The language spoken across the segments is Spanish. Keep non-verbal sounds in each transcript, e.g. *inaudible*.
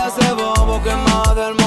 Hace bobo que más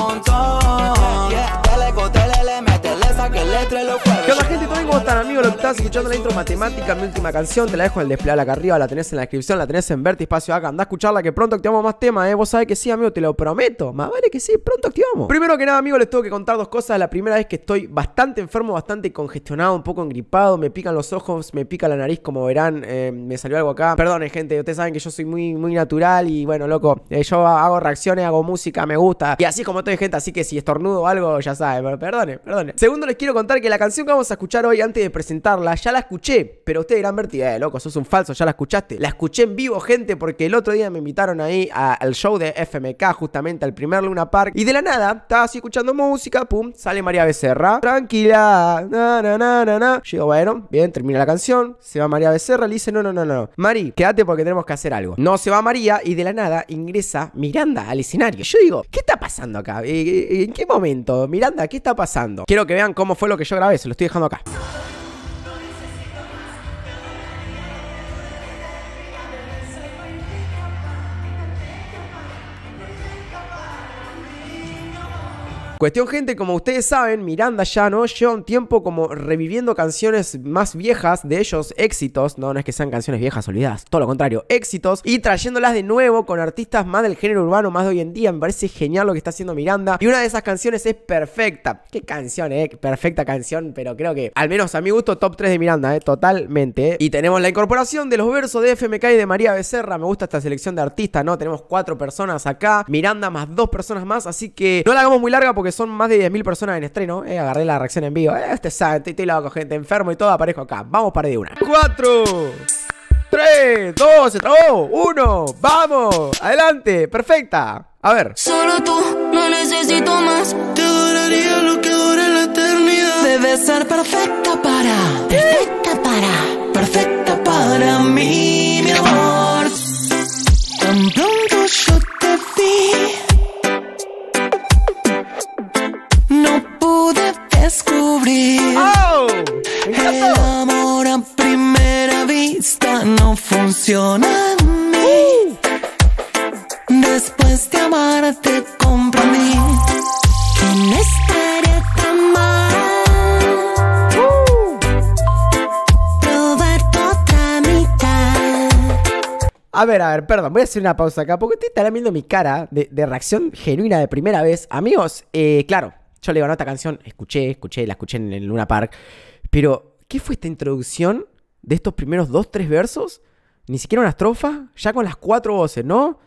¿Cómo están amigos? Lo que estás escuchando la intro matemática, mi última canción, te la dejo en el desplegable acá arriba, la tenés en la descripción, la tenés en Verti Espacio acá, anda a escucharla que pronto activamos más temas, eh. Vos sabés que sí, amigo, te lo prometo. Más vale que sí, pronto activamos. Primero que nada, amigo, les tengo que contar dos cosas. La primera es que estoy bastante enfermo, bastante congestionado, un poco engripado, me pican los ojos, me pica la nariz, como verán, eh, me salió algo acá. Perdonen, gente, ustedes saben que yo soy muy, muy natural y bueno, loco, eh, yo hago reacciones, hago música, me gusta. Y así como estoy, gente, así que si estornudo o algo, ya saben, pero perdone, perdone. Segundo, les quiero contar que la canción que vamos a escuchar hoy, antes de presentarla, ya la escuché, pero ustedes dirán, Berti, eh, loco, sos un falso, ya la escuchaste. La escuché en vivo, gente, porque el otro día me invitaron ahí al show de FMK, justamente al primer Luna Park. Y de la nada, estaba así escuchando música, pum, sale María Becerra. Tranquila, na, na, na, na, na. Yo bueno, bien, termina la canción, se va María Becerra, le dice, no, no, no, no. Mari, quédate porque tenemos que hacer algo. No se va María y de la nada ingresa Miranda al escenario. Yo digo, ¿qué está pasando acá? ¿En qué momento? Miranda, ¿qué está pasando? Quiero que vean cómo fue lo que yo grabé, se lo estoy dejando acá. Cuestión gente, como ustedes saben, Miranda ya no lleva un tiempo como reviviendo canciones más viejas de ellos, éxitos, no, no es que sean canciones viejas olvidadas, todo lo contrario, éxitos, y trayéndolas de nuevo con artistas más del género urbano, más de hoy en día, me parece genial lo que está haciendo Miranda, y una de esas canciones es Perfecta, qué canción, eh, perfecta canción, pero creo que, al menos a mi gusto, top 3 de Miranda, eh, totalmente, y tenemos la incorporación de los versos de FMK y de María Becerra, me gusta esta selección de artistas, ¿no? Tenemos cuatro personas acá, Miranda más dos personas más, así que no la hagamos muy larga porque son más de 10.000 personas en estreno. Eh, agarré la reacción en vivo. Eh, este sabe, estoy, loco, gente enfermo y todo. Aparezco acá. Vamos para de una. 4, 3, 2, se trabó. 1, vamos. Adelante. Perfecta. A ver. Solo tú, no necesito más. Te adoraría lo que dure la eternidad. Debes ser perfecta para, perfecta para, perfecta para mí, A ver, a ver, perdón, voy a hacer una pausa acá porque ustedes estarán viendo mi cara de, reacción genuina de primera vez. Amigos, eh, claro, yo le no, esta canción, escuché, escuché, la escuché en el Luna Park, pero ¿qué fue esta introducción de estos primeros dos, tres versos? Ni siquiera una estrofa, ya con las cuatro voces, ¿no?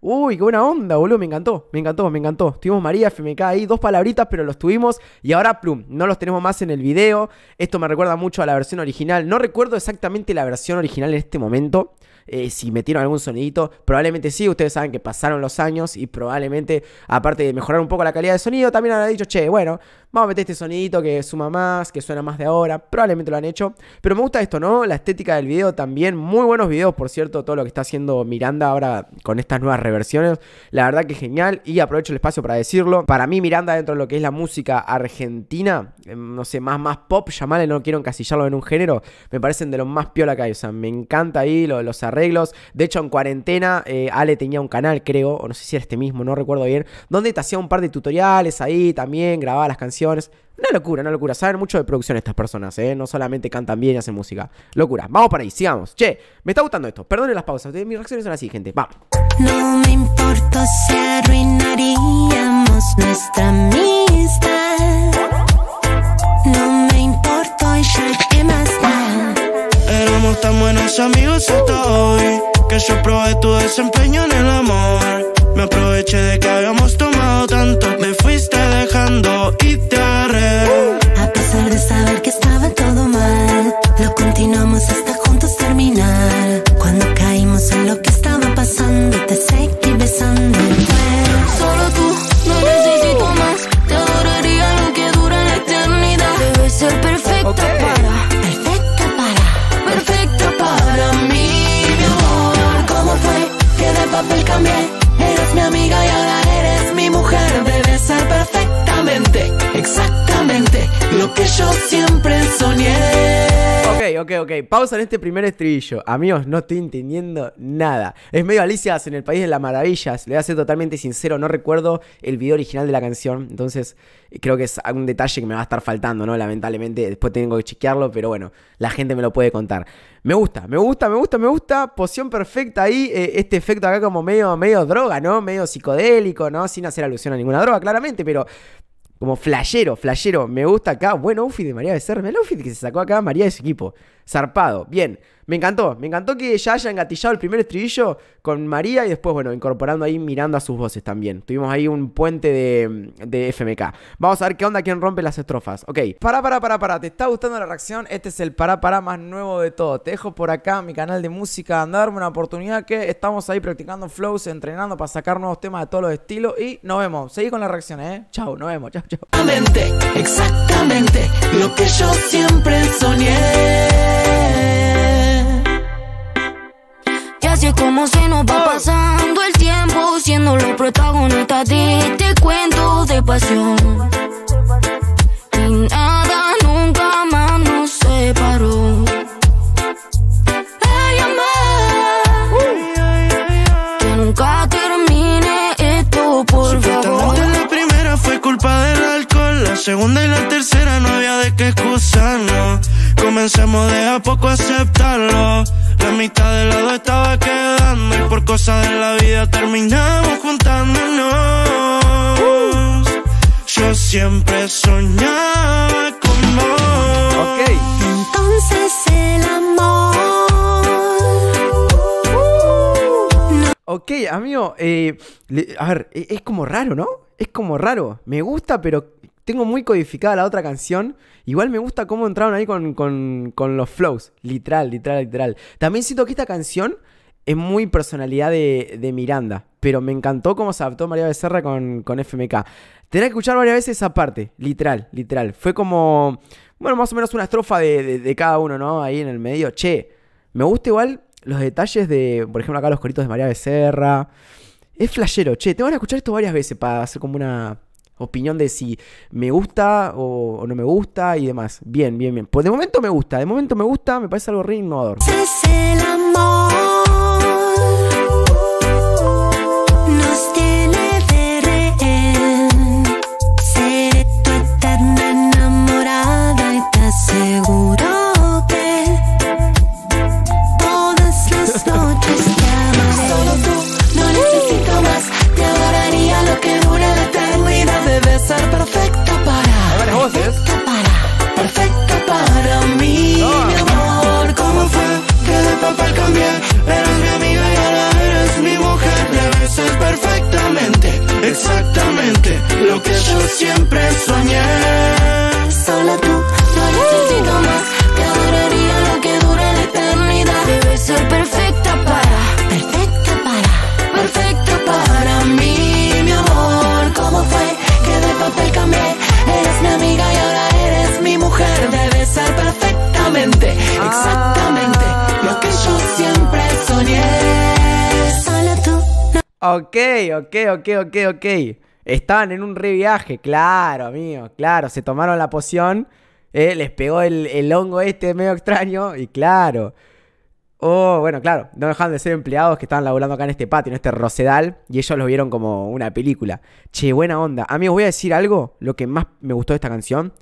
Uy, qué buena onda, boludo, me encantó, me encantó, me encantó. Tuvimos María, FMK ahí, dos palabritas, pero los tuvimos. Y ahora, plum, no los tenemos más en el video. Esto me recuerda mucho a la versión original. No recuerdo exactamente la versión original en este momento. Eh, si metieron algún sonidito, probablemente sí. Ustedes saben que pasaron los años y probablemente, aparte de mejorar un poco la calidad de sonido, también han dicho, che, bueno, vamos a meter este sonidito que suma más, que suena más de ahora. Probablemente lo han hecho. Pero me gusta esto, ¿no? La estética del video también. Muy buenos videos, por cierto, todo lo que está haciendo Miranda ahora con estas nuevas reversiones. La verdad que genial. Y aprovecho el espacio para decirlo. Para mí, Miranda, dentro de lo que es la música argentina, eh, no sé, más, más pop, llamarle, no quiero encasillarlo en un género, me parecen de los más piola que hay. O sea, me encanta ahí lo- los arreglos. De hecho, en cuarentena, eh, Ale tenía un canal, creo, o no sé si era este mismo, no recuerdo bien, donde te hacía un par de tutoriales ahí también, grababa las canciones. Una locura, una locura. Saben mucho de producción estas personas, ¿eh? No solamente cantan bien y hacen música. Locura. Vamos para ahí, sigamos. Che, me está gustando esto. Perdonen las pausas. Mis reacciones son así, gente. Vamos. No me importa si arruinaríamos nuestra amistad. No me importa y ya qué más da. Éramos tan buenos amigos hasta hoy que yo probé tu desempeño en el amor. Me aproveché de que habíamos tomado tanto, me fuiste dejando y Ok, ok. Pausa en este primer estribillo. Amigos, no estoy entendiendo nada. Es medio Alicias en el País de las Maravillas. Le voy a ser totalmente sincero, no recuerdo el video original de la canción. Entonces, creo que es un detalle que me va a estar faltando, ¿no? Lamentablemente, después tengo que chequearlo, pero bueno, la gente me lo puede contar. Me gusta, me gusta, me gusta, me gusta. Poción perfecta ahí. eh, este efecto acá como medio, medio droga, ¿no? Medio psicodélico, ¿no? Sin hacer alusión a ninguna droga, claramente, pero como flashero, flashero. Me gusta acá. Bueno, outfit de María Becerra. El outfit que se sacó acá María de su equipo. Zarpado. Bien. Me encantó. Me encantó que ya haya engatillado el primer estribillo con María y después, bueno, incorporando ahí, mirando a sus voces también. Tuvimos ahí un puente de, de FMK. Vamos a ver qué onda, quién rompe las estrofas. Ok. Para, para, para, para. ¿Te está gustando la reacción? Este es el para, para más nuevo de todo. Te dejo por acá mi canal de música. Anda a darme una oportunidad que estamos ahí practicando flows, entrenando para sacar nuevos temas de todos los estilos. Y nos vemos. Seguí con la reacción, ¿eh? Chau, nos vemos. Chau, chau. Exactamente, exactamente lo que yo siempre soñé. Así es como se nos va pasando el tiempo, siendo los protagonistas de este cuento de pasión. Y nada nunca más nos separó. Ella que nunca termine esto, por favor. La primera fue culpa del alcohol, la segunda y la tercera no había de qué excusarnos. Comencemos de a poco a aceptarlo. La mitad del lado estaba quedando y por cosas de la vida terminamos juntándonos. Yo siempre soñaba con vos. Ok. Entonces el amor. Ok, amigo, eh, a ver, e- es como raro, ¿no? Es como raro. Me gusta, pero tengo muy codificada la otra canción. Igual me gusta cómo entraron ahí con, con- con los flows. Literal, literal, literal. También siento que esta canción es muy personalidad de, de Miranda. Pero me encantó cómo se adaptó María Becerra con, con FMK. Tenés que escuchar varias veces esa parte. Literal, literal. Fue como, bueno, más o menos una estrofa de, de- de cada uno, ¿no? Ahí en el medio. Che, me gusta igual los detalles de, por ejemplo, acá los coritos de María Becerra. Es flashero, che, te van a escuchar esto varias veces para hacer como una opinión de si me gusta o, no me gusta y demás. Bien, bien, bien. Pues de momento me gusta, de momento me gusta, me parece algo re innovador. Es el amor. Ok, ok, ok, ok, ok. Estaban en un re viaje, claro, amigo, claro. Se tomaron la poción, eh, les pegó el, el hongo este medio extraño y claro. Oh, bueno, claro, no dejaban de ser empleados que estaban laburando acá en este patio, en este rosedal, y ellos lo vieron como una película. Che, buena onda. Amigos, voy a decir algo, lo que más me gustó de esta canción.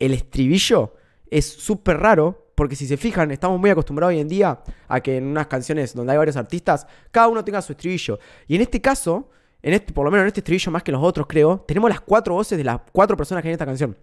El estribillo es súper raro, porque si se fijan, estamos muy acostumbrados hoy en día a que en unas canciones donde hay varios artistas, cada uno tenga su estribillo. Y en este caso, en este, por lo menos en este estribillo más que en los otros, creo, tenemos las cuatro voces de las cuatro personas que hay en esta canción.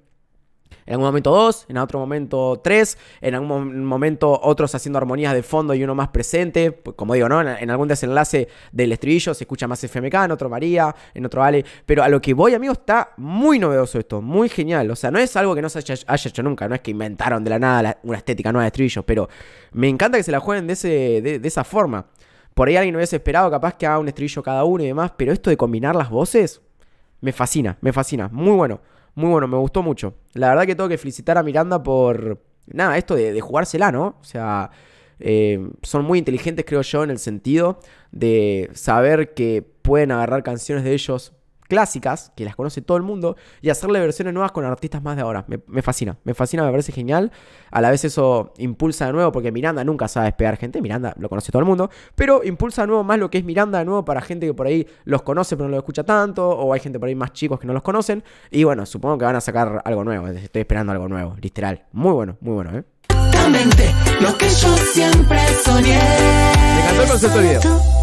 En algún momento dos, en otro momento tres, en algún mom- momento otros haciendo armonías de fondo y uno más presente. Pues, Como digo, ¿no? En, algún desenlace del estribillo se escucha más FMK, en otro María, en otro Ale. Pero a lo que voy, amigo, está muy novedoso esto, muy genial. O sea, no es algo que no se haya, hecho nunca, no es que inventaron de la nada una estética nueva de estribillos, pero me encanta que se la jueguen de, ese, de esa forma. Por ahí alguien hubiese esperado capaz que haga un estribillo cada uno y demás, pero esto de combinar las voces, me fascina, me fascina. Muy bueno, muy bueno, me gustó mucho. La verdad que tengo que felicitar a Miranda por. Nada, esto de, jugársela, ¿no? O sea, eh, son muy inteligentes, creo yo, en el sentido de saber que pueden agarrar canciones de ellos clásicas, que las conoce todo el mundo, y hacerle versiones nuevas con artistas más de ahora. Me, fascina, me fascina, me parece genial. A la vez eso impulsa de nuevo, porque Miranda nunca sabe despegar gente, Miranda lo conoce todo el mundo, pero impulsa de nuevo más lo que es Miranda de nuevo para gente que por ahí los conoce pero no lo escucha tanto, o hay gente por ahí más chicos que no los conocen, y bueno, supongo que van a sacar algo nuevo, estoy esperando algo nuevo, literal. Muy bueno, muy bueno, ¿eh? Video.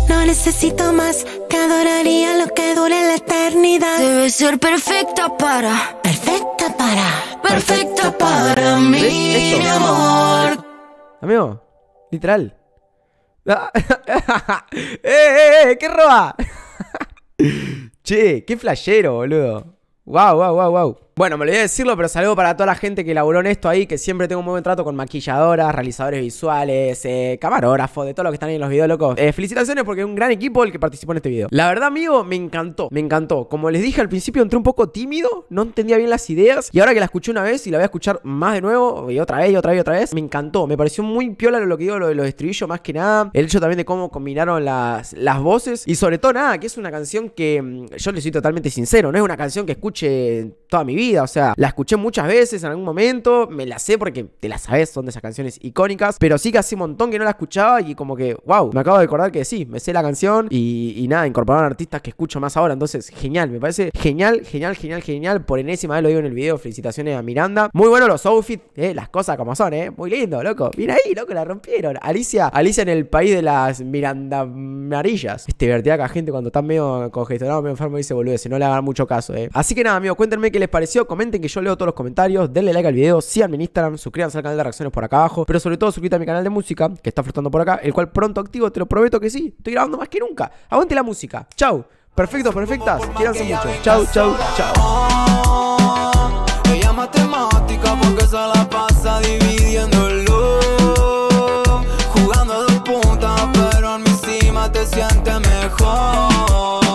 No necesito más, te adoraría lo que dure la eternidad. Debe ser perfecta para, Perfecta para. Perfecta para mí, mi amor. Amigo, literal. *laughs* ¡Eh, eh, eh! ¿Qué roba? *laughs* che, qué flashero, boludo. Wow, wow, wow, wow. Bueno, me olvidé decirlo, pero saludo para toda la gente que laburó en esto ahí, que siempre tengo un buen trato con maquilladoras, realizadores visuales, eh, camarógrafos, de todos los que están ahí en los videos, locos. Eh, felicitaciones porque es un gran equipo el que participó en este video. La verdad, amigo, me encantó, me encantó. Como les dije al principio, entré un poco tímido, no entendía bien las ideas, y ahora que la escuché una vez y la voy a escuchar más de nuevo, y otra vez, y otra vez, y otra vez, me encantó. Me pareció muy piola lo que digo, lo de los estribillos más que nada. El hecho también de cómo combinaron las, las voces, y sobre todo nada, que es una canción que mm, yo le soy totalmente sincero, no es una canción que escuche toda mi vida, o sea, la escuché muchas veces en algún momento, me la sé porque te la sabes, son de esas canciones icónicas, pero sí que hace un montón que no la escuchaba y como que, wow, me acabo de acordar que sí, me sé la canción y, nada, incorporaron artistas que escucho más ahora, entonces genial, me parece genial, genial, genial, genial, por enésima vez lo digo en el video, felicitaciones a Miranda, muy buenos los outfits, eh, las cosas como son, eh, muy lindo, loco, mira ahí, loco, la rompieron, Alicia, Alicia en el país de las Miranda amarillas, este divertida acá gente cuando está medio congestionado, medio enfermo dice, boludo, si no le hagan mucho caso, eh. Así que nada, amigos, cuéntenme qué les pareció, comenten que yo leo todos los comentarios, denle like al video, síganme en Instagram, suscríbanse al canal de reacciones por acá abajo, pero sobre todo suscríbete a mi canal de música, que está flotando por acá, el cual pronto activo, te lo prometo que sí, estoy grabando más que nunca. Aguante la música, chau, perfectos, perfectas, quieranse mucho, chau, chau, chau. Ah, Ella es matemática porque se la pasa dividiéndolo. Jugando de punta, pero en mi cima te sientes mejor.